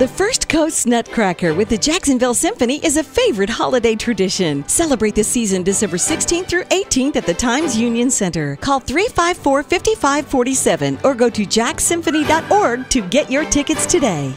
The First Coast Nutcracker with the Jacksonville Symphony is a favorite holiday tradition. Celebrate the season December 16th through 18th at the Times Union Center. Call 354 5547 or go to jaxsymphony.org to get your tickets today.